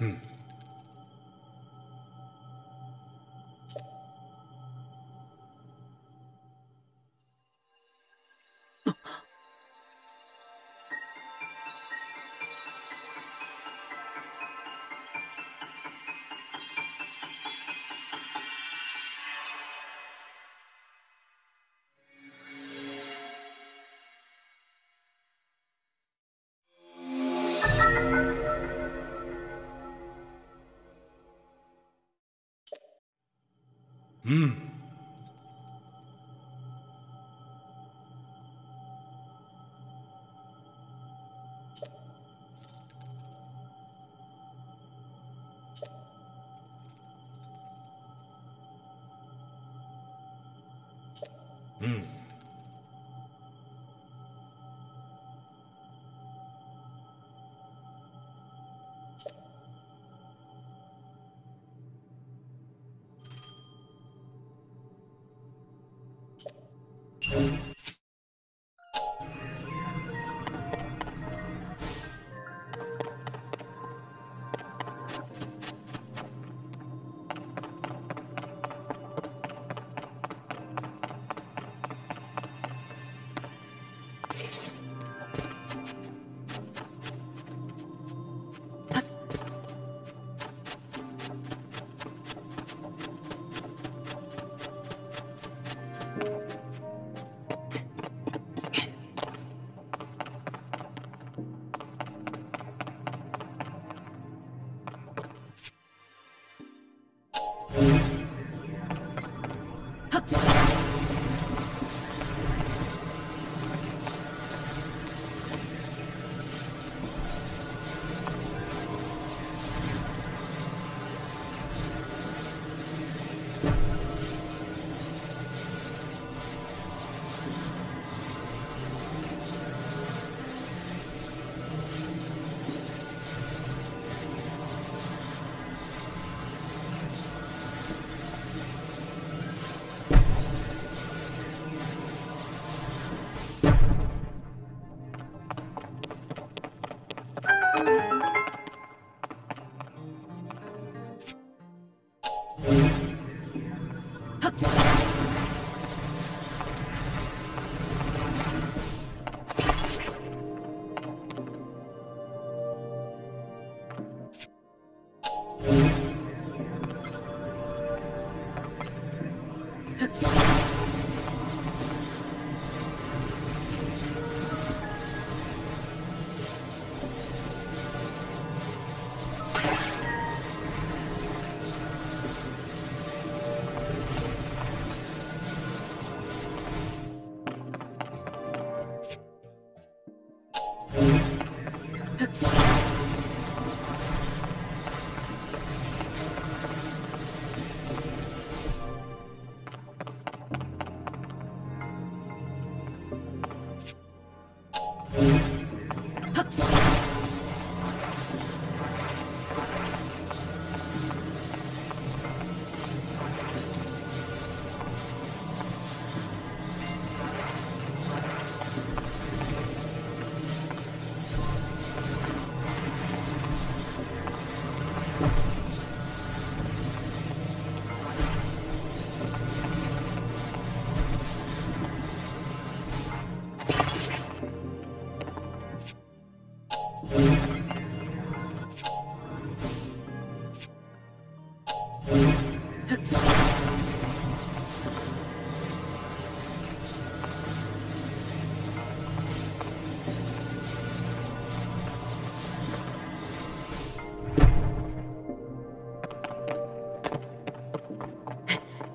嗯。Mm. Let's go.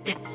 え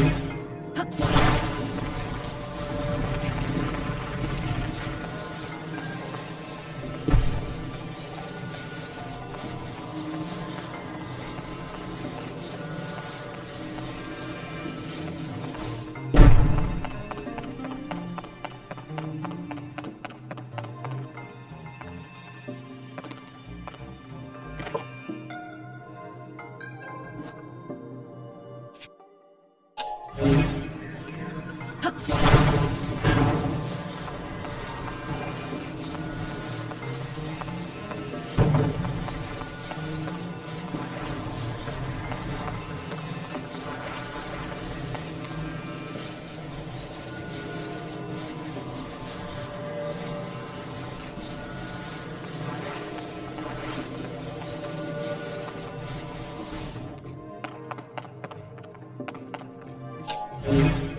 you. はー Huts.